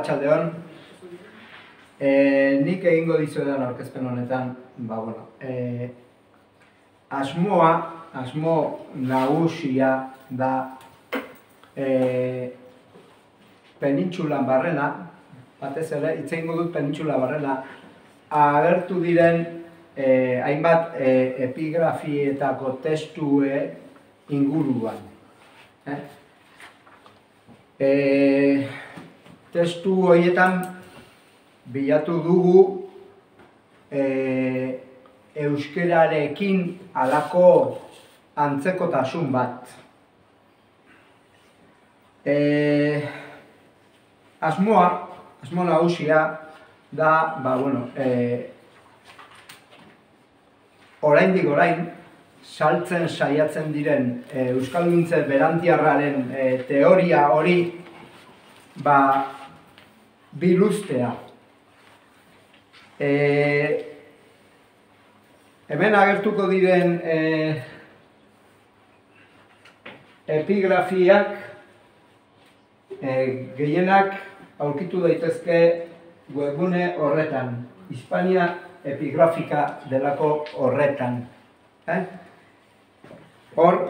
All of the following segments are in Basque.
arratsaldeon. E, nik egingo dizuedan aurkezpen honetan, ba, bueno, e, asmoa, asmo nagusia da e, penintxulan barrena, batez ere, hitz egingo dut penintxula barrena, agertu diren e, hainbat e, epigrafietako testue inguruan. Eh? E, testu horietan bilatu dugu e, euskerarekin alako antzekotasun bat. E, asmoa, asmo nagusia da, ba, bueno, e, oraindik orain, saltzen saiatzen diren e, Euskalduntze berantiarraren e, teoria hori ba, biluztea. E, hemen agertuko diren e, epigrafiak e, gehienak aurkitu daitezke webgune horretan. Hispania epigrafika delako horretan. Eh? Hor,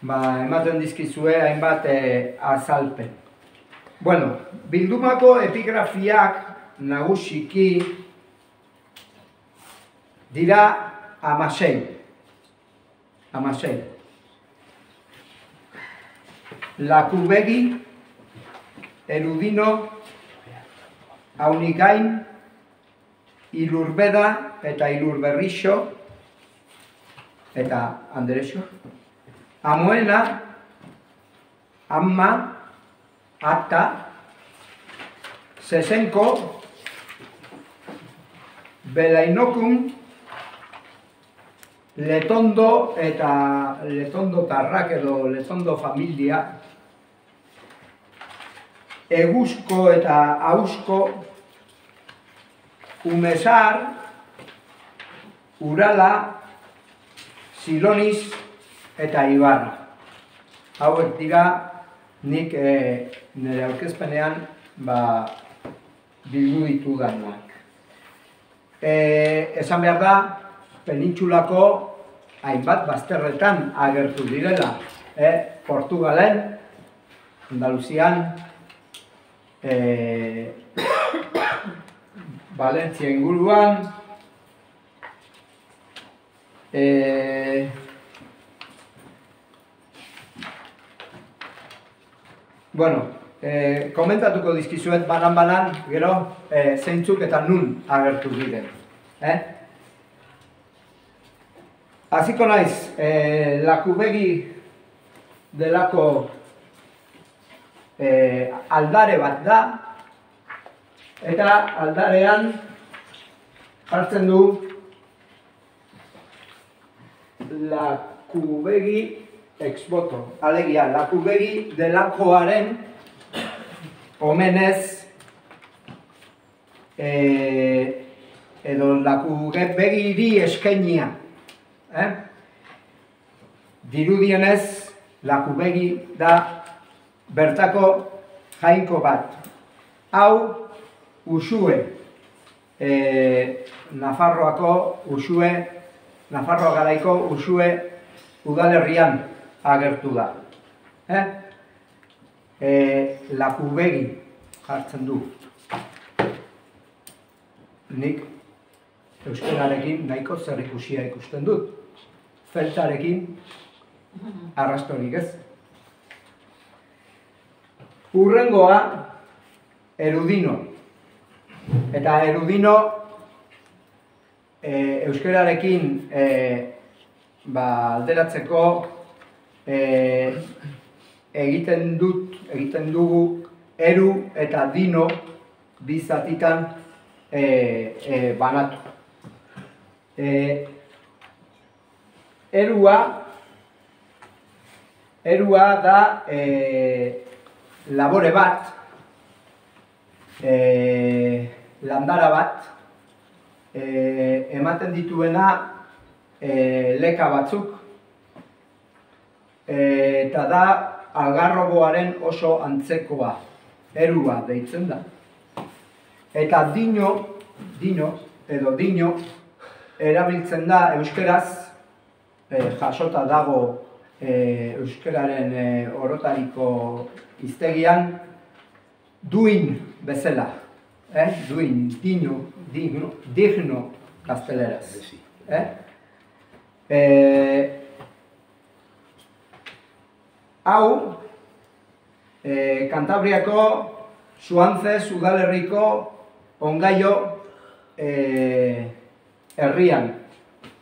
ba, ematen dizkizue hainbat e, azalpen. Bueno, bildumako epigrafiak nagusiki dira amasei. Amasei. Lakubegi, erudino, haunikain, ilurbeda eta ilurberrixo, eta Andresio. Amoena, Amma, Atta, Sesenko, Belainokun, Letondo eta Letondo tarrak edo Letondo familia, Eguzko eta Ausko, Umesar, Urala, Silonis eta Ibarra. Hauek dira nik e, nire aurkezpenean ba, bildu ditu danuak. E, esan behar da, penintxulako hainbat bazterretan agertu direla. E, Portugalen, Andaluzian, e, Valentzia inguruan, e, Bueno, e, komentatuko dizkizuet banan-banan, gero, e, zeintzuk eta nun agertu diren. Eh? Hasiko naiz, e, lakubegi delako e, aldare bat da, eta aldarean hartzen du lakubegi exboto. Alegia, lakubegi delakoaren omenez e, edo lakubegi eskainia. Eh? Dirudienez, lakubegi da bertako jainko bat. Hau, usue, e, Nafarroako usue, Nafarroa garaiko usue udalerrian agertu da. Eh? E, lakubegi jartzen du. Nik euskararekin nahiko zer ikusia ikusten dut. Zeltarekin arrastorik ez. Urrengoa erudino. Eta erudino e, euskararekin e, ba, alderatzeko e, egiten dut, egiten dugu eru eta dino bizatitan e, e, banatu. E, erua, erua da e, labore bat, e, landara bat, e, ematen dituena e, leka batzuk, e, eta da algarrogoaren oso antzekoa. erua deitzen da. Eta dino, dino, edo dino, erabiltzen da euskeraz, e, jasota dago e, euskeraren e, orotariko iztegian, duin bezala. Eh? Duin, dino, digno, digno gazteleraz. Eh? E, hau, e, Kantabriako Suantzez udalerriko ongaio e, herrian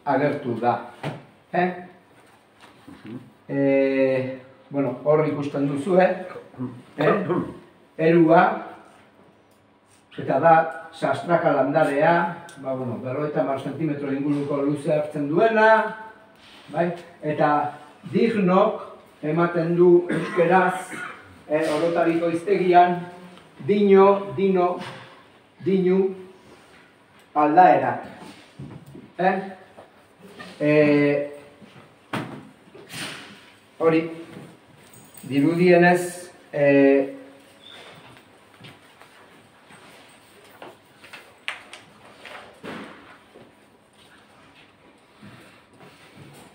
agertu da. Eh? E, bueno, hor ikusten duzu, eh? Erua, eta da, sastraka landarea, ba, bueno, berroita mar sentimetro inguruko luze hartzen duena, bai? eta dignok ematen du euskeraz, eh, orotariko iztegian, dino, dino, dinu, aldaera. Eh? Eh, hori, dirudienez, eh,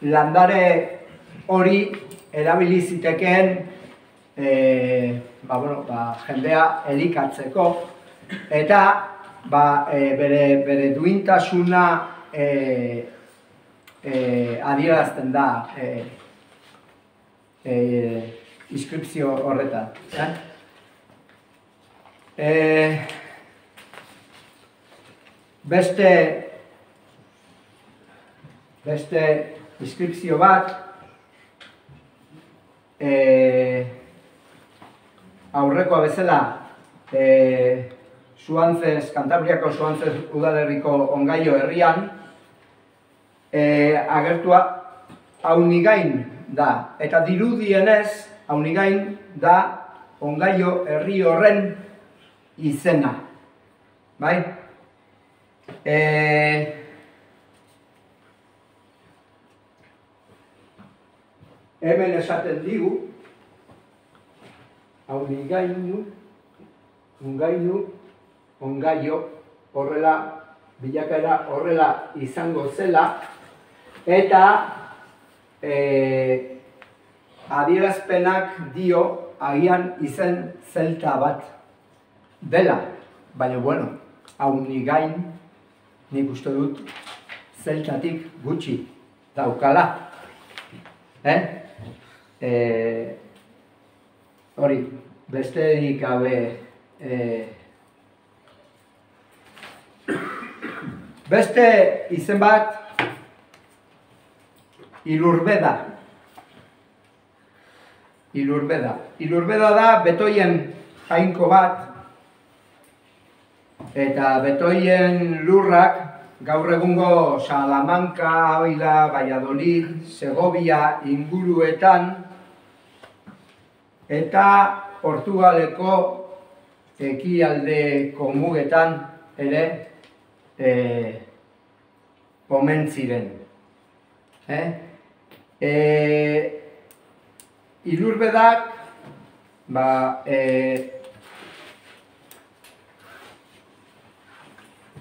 landare hori erabili zitekeen e, ba, bueno, ba, jendea elikatzeko eta ba, e, bere, bere duintasuna e, e, adierazten da e, e, inskripzio horretan. Eh? E, beste beste inskripzio bat e, aurrekoa bezala e, Suantzez, Kantabriako Suantzez udalerriko ongaio herrian e, agertua haunigain da. Eta dirudienez haunigain da ongaio herri horren izena. Bai? E, hemen esaten digu, hau gainu, ungainu, ongaio, horrela, bilakera horrela izango zela, eta e, adierazpenak dio agian izen zelta bat dela, baina bueno, hau gain, nik uste dut, zeltatik gutxi daukala. Eh? E, hori, beste gabe e, beste izen bat ilurbeda. Ilurbeda. Ilurbeda da betoien jainko bat. Eta betoien lurrak gaur egungo Salamanca, Ávila, Valladolid, Segovia inguruetan eta Portugaleko ekialde komugetan ere e, omen ziren. Eh? E, ilurbedak ba, e,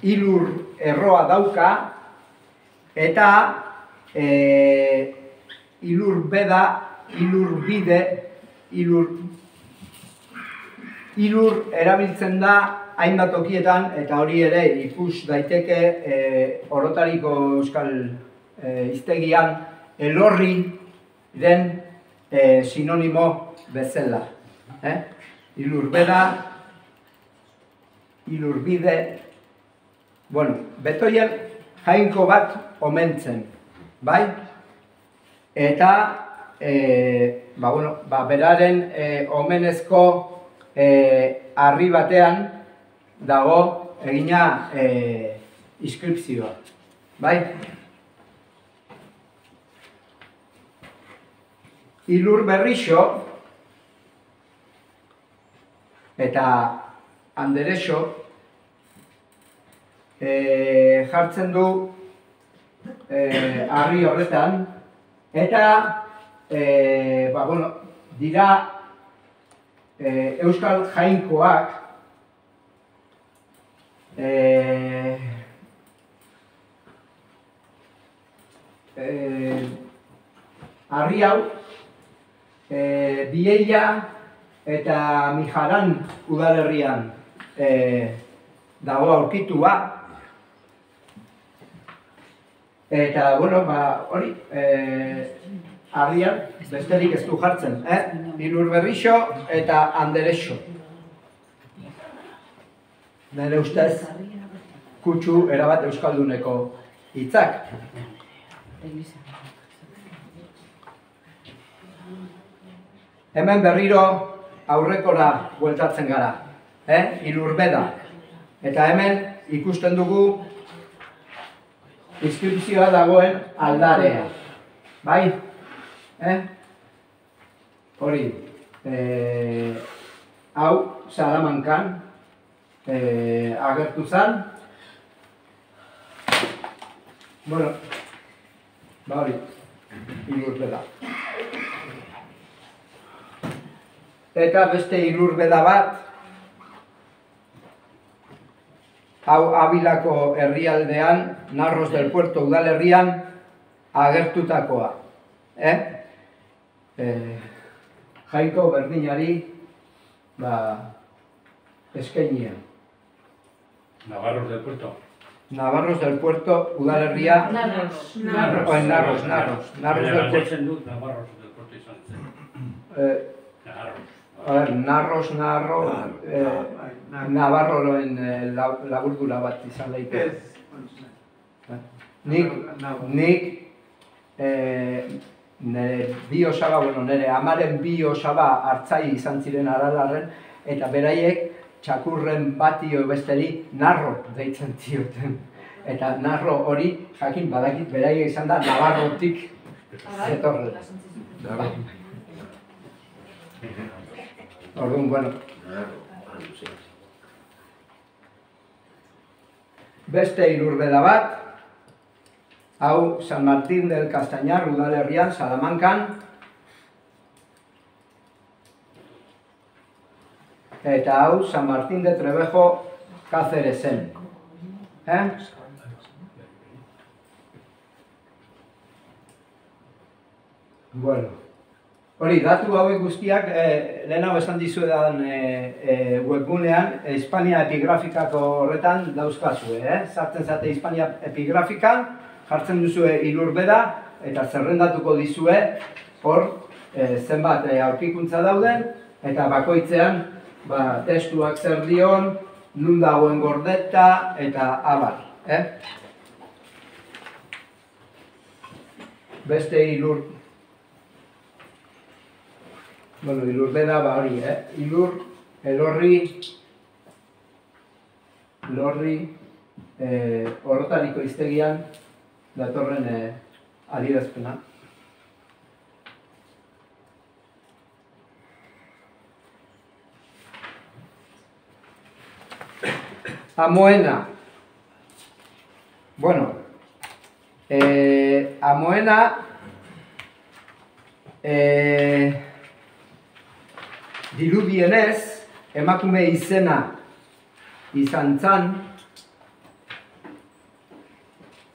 ilur erroa dauka eta e, ilur beda, ilur bide, ilur, ilur erabiltzen da hainbat tokietan eta hori ere ikus daiteke e, orotariko euskal e, iztegian elorri den e, sinonimo bezala. Eh? Ilur beda, ilur bide, bueno, betoien jainko bat omentzen, bai? Eta, e, ba, bueno, ba, beraren e, omenezko e, arri batean dago egina e, inskripzioa, bai? Ilur berrixo eta anderexo e, jartzen du e, arri horretan eta e, ba, bueno, dira e, Euskal Jainkoak e, e, harri hau e, Bieia eta Mijaran udalerrian e, dago aurkitua. Eta bueno, ba, hori e, harrian besterik ez du jartzen, eh? Ilur berrixo eta anderexo. Nere ustez, kutsu erabat euskalduneko hitzak. Hemen berriro aurrekora bueltatzen gara, eh? Ilurbeda. Eta hemen ikusten dugu inskripzioa dagoen aldarea. Bai? Eh? Hori, eh, hau Salamankan eh, agertu zen. Bueno, ba hori, ilurbeda. Eta beste ilurbeda bat, hau Abilako herrialdean, Narros del Puerto udalerrian, agertutakoa. Eh? Eh, jaiko berdinari ba, eskainia. Navarros del Puerto. Navarros del Puerto udalerria, Narros. Narros, oh, Narros, Narros, Narros del Puerto. Dut Navarros del Puerto izan zen. Eh, Navarros. a ver, Narros, Narro, eh, Navarroen eh, la- laburdura bat izan daiteke. Nik, nik eh, nire bi osaba, bueno, nire amaren bi osaba hartzai izan ziren aralarren, eta beraiek txakurren batio besteri narro deitzen zioten. Eta narro hori, jakin badakit beraiek izan da Navarrotik zetorrela. Orduan, bueno, beste ilurbeda bat, hau San Martín del Castañar udalerrian, Salamankan, eta hau San Martín de Trevejo Cáceresen. Eh? Bueno, hori, datu hauek guztiak, eh, lehenago esan dizuedan eh, eh, webgunean, Hispania epigrafikako horretan dauzkazue, eh? Sartzen zate Hispania epigrafikan, jartzen duzue ilurbeda, eta zerrendatuko dizue, hor, eh, zenbat eh, aurkikuntza dauden, eta bakoitzean, ba, testuak zer dion, nun dagoen gordeta, eta abar, eh? Beste ilur, Bueno, ilurbeda ba hori, eh? Ilur, elorri, lorri, eh, orotariko iztegian datorren eh, adierazpena. Amoena. Bueno, eh, Amoena eh, dirudienez, emakume izena izan zan,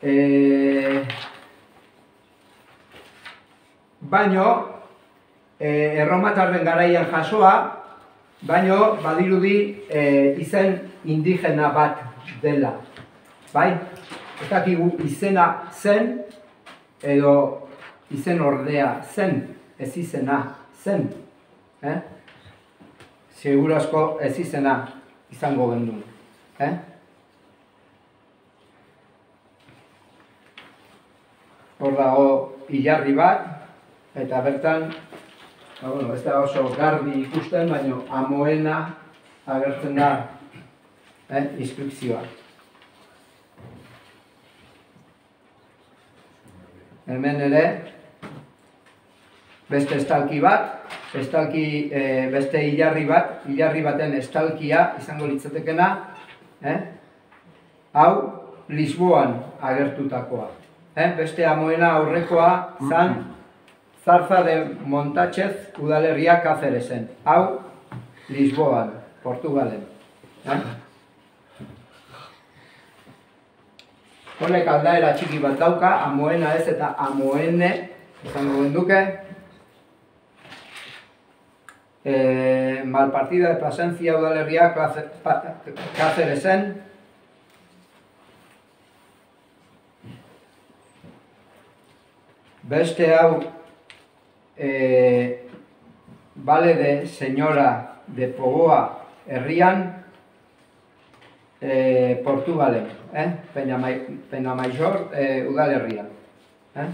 e, baino, e, erromatarren garaian jasoa, baino badirudi e, izen indigena bat dela. Bai? Ez dakigu izena zen, edo izen ordea zen, ez izena zen. Eh? Seguro asko ez izena izango gendun. Eh? Hor dago hilarri bat, eta bertan, ba, bueno, ez da oso garbi ikusten, baina amoena agertzen da eh, inskripzioa. Hemen ere, beste estalki bat, estalki eh, beste hilarri bat, hilarri baten estalkia izango litzatekena, eh? hau Lisboan agertutakoa. Eh? Beste amoena aurrekoa zan Zarza de Montatxez udalerria Cáceresen. Hau Lisboan, Portugalen. Eh? Honek aldaera txiki bat dauka, amoena ez eta amoene, izango genduke. E, malpartida de Plasencia udalerria Cáceresen. Beste hau, e, Vale de Señora de Pogoa herrian, e, Portugalen, eh? Peña, Mai, Peña Major e, udalerrian. Eh?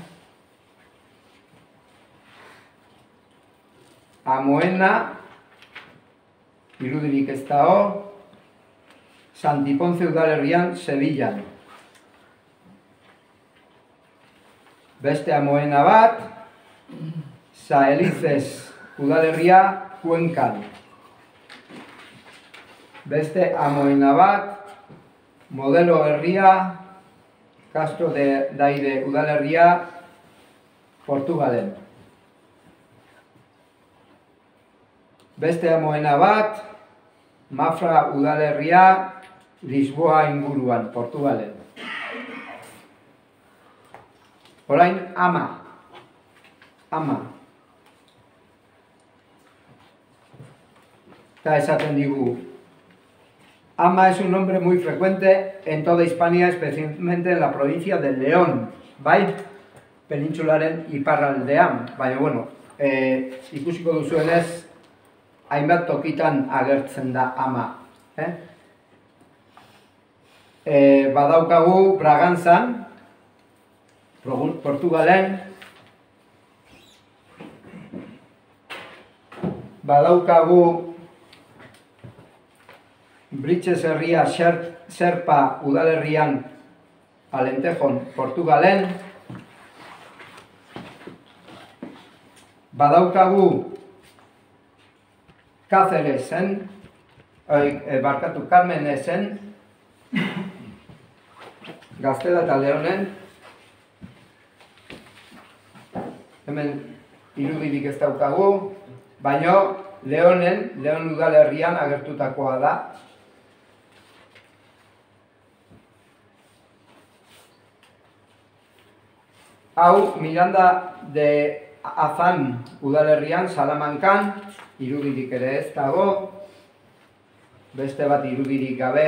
Amoena, irudirik ez dago, Santiponce udalerrian, Sevillan. Beste amoena bat, Saelizez udalerria, Cuencan. Beste amoena bat, modelo herria, Castro de Daire udalerria, Portugalen. Beste amoena bat, Mafra udalerria, Lisboa inguruan, Portugalen. Orain ama. Ama. Eta esaten digu, Ama es un nombre muy frecuente en toda Hispania, especialmente en la provincia de León, bai? Penintxularen iparraldean, baina, bueno, e, ikusiko duzuenez, hainbat tokitan agertzen da ama. Eh? E, badaukagu Braganzan, Portugalen, badaukagu. Britxez herria Serpa udalerrian. Alentejon, Portugalen. Badaukagu. Cáceresen, e, barkatu Carmenesen, Gaztela eta Leonen, hemen irudirik ez daukagu, baino Leonen, Leon udalerrian agertutakoa da, Hau, Miranda de Azan udalerrian, Salamankan, irudirik ere ez dago, beste bat irudirik gabe,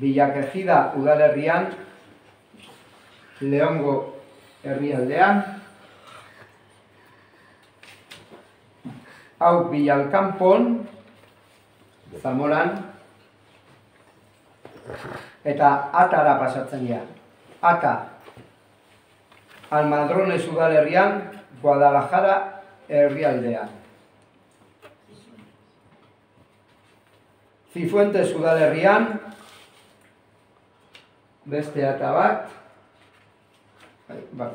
Bilakejida udalerrian, Leongo herrialdean, hau Bilalkanpon, Zamoran, eta Atara pasatzen dira. Ata, Almadrones udalerrian, Guadalajara herrialdean. Zifuentes udalerrian, beste eta bat, bai,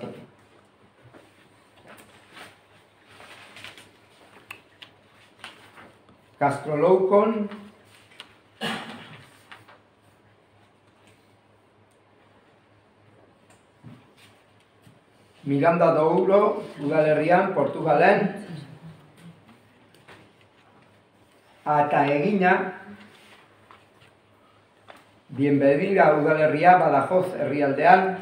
Castroloukon, Miranda do Ouro, udalerrian, Portugalen, eta egina, Bienvenida udalerria, Badajoz herrialdean,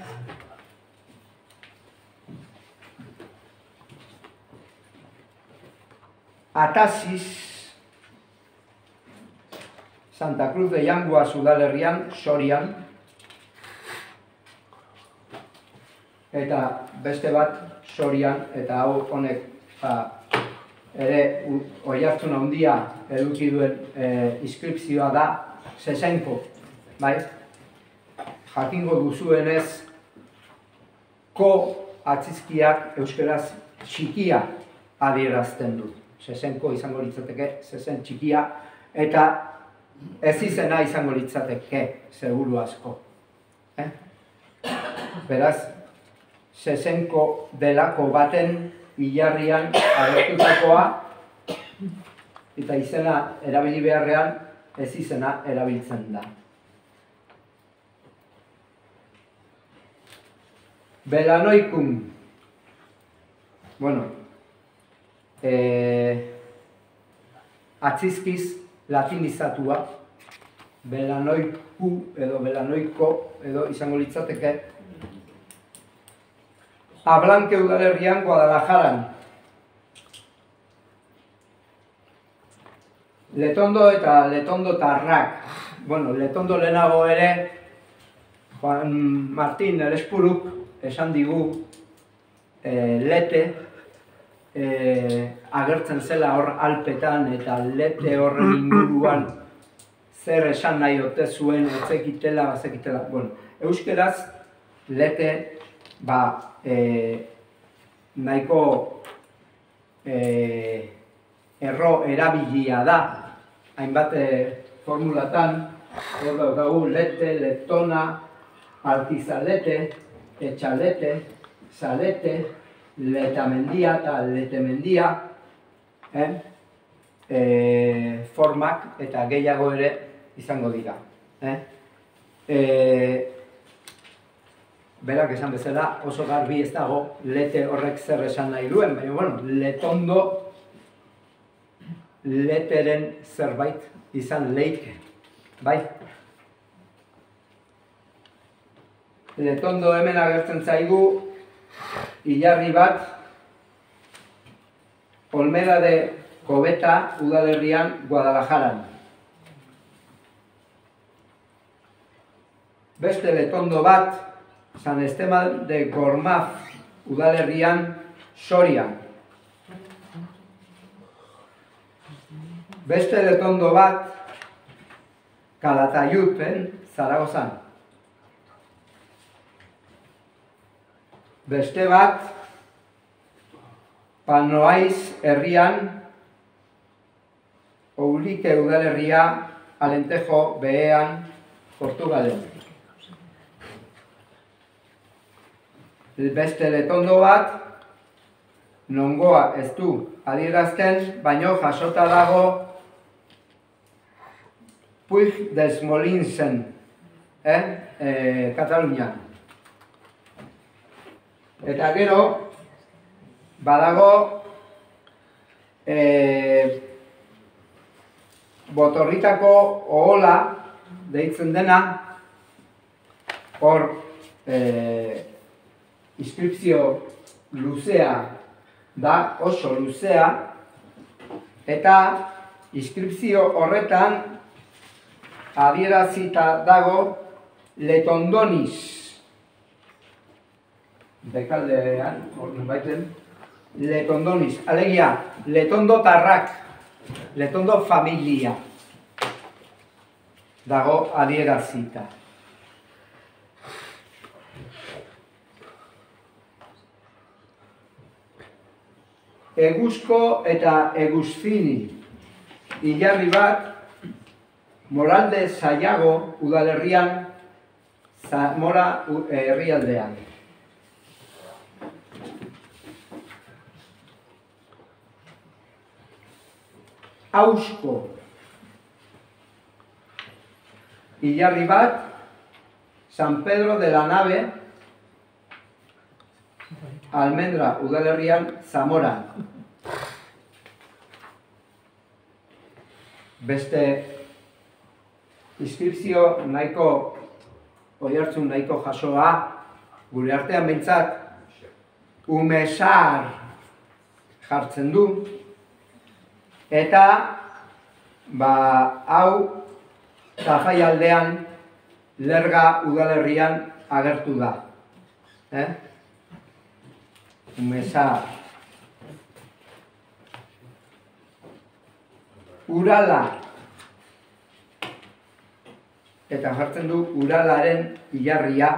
Atasis, Santa Cruz de Yanguas udalerrian, Sorian, eta beste bat sorian eta hau honek ba, ere oiartzun handia eduki duen e, inskripzioa da sesenko, bai? Jakingo duzuenez ko atzizkiak euskeraz txikia adierazten du. Sesenko izango litzateke, sesen txikia, eta ez izena izango litzateke, seguru asko. Eh? Beraz, sesenko delako baten hilarrian agertutakoa eta izena erabili beharrean ez izena erabiltzen da. Belanoikun. Bueno, eh, atzizkiz latinizatua, belanoiku edo belanoiko edo izango litzateke. Ablanke udalerrian Guadalajaran. Letondo eta Letondo tarrak. Bueno, Letondo lehenago ere, Juan Martín Erespuruk esan digu e, lete e, agertzen zela hor alpetan eta lete horren inguruan zer esan nahi ote zuen etzekitela, bazekitela. Bueno, euskeraz lete ba, e, nahiko e, erro erabilia da, hainbat formulatan, hor daukagu lete, letona, altizalete, etxalete, zalete, letamendia eta letemendia, eh? e, formak eta gehiago ere izango dira. Eh? E, berak esan bezala oso garbi ez dago lete horrek zer esan nahi duen, baina bueno, letondo leteren zerbait izan leike, bai? Letondo hemen agertzen zaigu ilarri bat Olmeda de Kobeta udalerrian Guadalajaran. Beste letondo bat San Esteban de Gormaz udalerrian Soria. Beste letondo bat Calatayuten Zaragozan. Beste bat, Panoaiz herrian, Oulike udalerria, Alentejo behean, Portugalen. Beste letondo bat, nongoa ez du adierazten, baino jasota dago Puig des Molinsen, eh? eh, Katalunian. Eta gero, badago e, botorritako ohola deitzen dena hor e, inskripzio luzea da oso luzea eta inskripzio horretan adierazita dago letondoniz bekaldean, horren baiten, letondoniz, alegia, letondo tarrak, letondo familia, dago adierazita. Eguzko eta eguzfini, hilarri bat, moralde zaiago udalerrian, Zamora herrialdean. Hausko. Hilarri bat San Pedro de la Nave Almendra udalerrian Zamora. Beste inskripzio nahiko oiartzun nahiko jasoa gure artean behintzat umesar jartzen du Eta ba, hau Zafai aldean lerga udalerrian agertu da. Eh? Mesa. Urala. Eta jartzen du uralaren ilarria.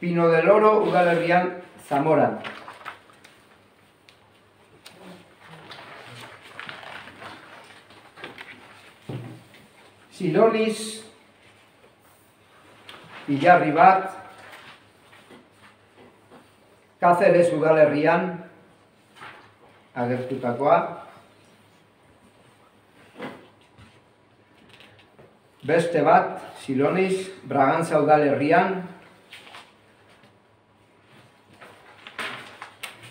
Pino del Oro udalerrian Zamoran. Silonis, Ilarri bat, Kazeres udalerrian, agertutakoa, beste bat, Silonis, Bragantza udalerrian,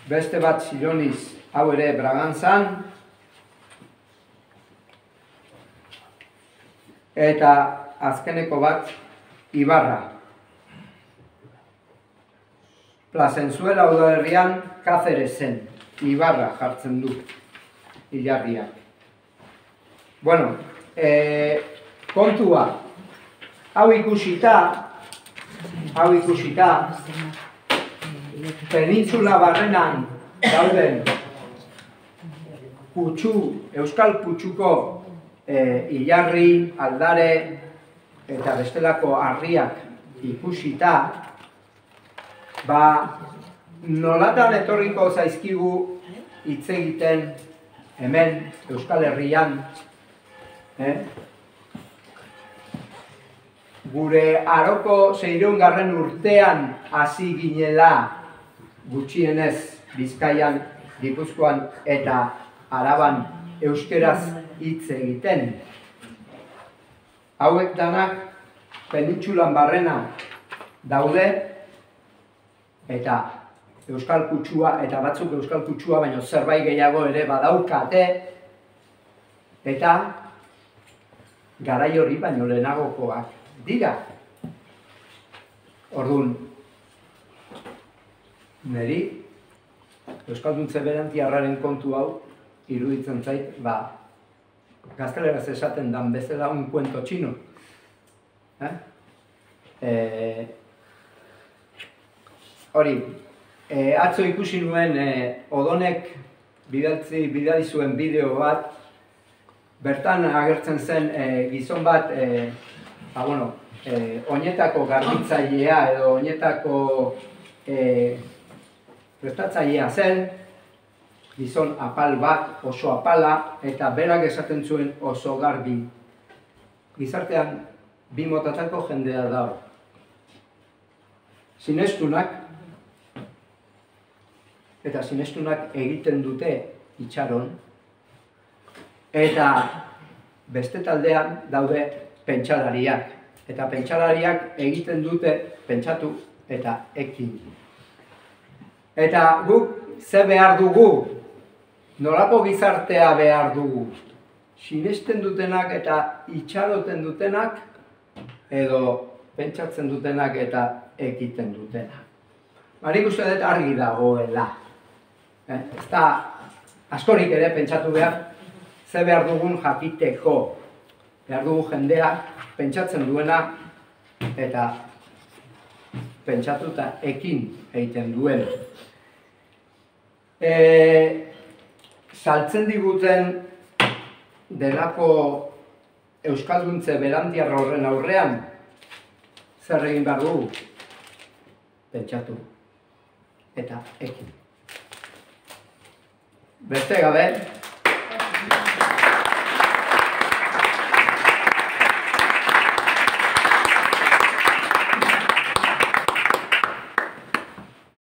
beste bat Silonis, hau ere Bragantzan, Eta azkeneko bat, Ibarra. Plazenzuela udalerrian Cáceresen, Ibarra jartzen du, hilarriak. Bueno, e, kontua, hau ikusita, hau ikusita, penintzula barrenan dauden kutsu, euskal kutsuko e, ilarri, aldare eta bestelako harriak ikusita, ba, nolatan etorriko zaizkigu hitz egiten hemen Euskal Herrian, eh? gure aroko zeireungarren urtean hasi ginela gutxienez Bizkaian, Gipuzkoan eta Araban euskeraz hitz egiten. Hauek danak penintxulan barrena daude eta euskal kutsua eta batzuk euskal kutsua baino zerbait gehiago ere badaukate eta garai hori baino lehenagokoak dira. Orduan, niri Euskalduntze berantiarraren kontu hau iruditzen zait, ba, gazteleraz esaten dan bezala un kuento txino. Eh? E, hori, e, atzo ikusi nuen e, odonek bidaltzi, bidali zuen bideo bat, bertan agertzen zen e, gizon bat, e, ba, bueno, e, oinetako garbitzailea edo oinetako e, prestatzailea zen, gizon apal bat, oso apala, eta berak esaten zuen oso garbi. Gizartean, bi motatako jendea da. Sinestunak, eta sinestunak egiten dute itxaron, eta beste taldean daude pentsalariak. Eta pentsalariak egiten dute pentsatu eta ekin. Eta guk ze behar dugu, nolako gizartea behar dugu. Sinesten dutenak eta itxaroten dutenak, edo pentsatzen dutenak eta ekiten dutenak. Barik uste dut argi dagoela. Eh, ez da, askorik ere pentsatu behar, ze behar dugun jakiteko. Behar dugu jendea pentsatzen duena eta pentsatu eta ekin egiten duen. E, saltzen diguten delako Euskalduntze berantiarra horren aurrean, zer egin behar dugu? Pentsatu. Eta ekin. Beste gabe,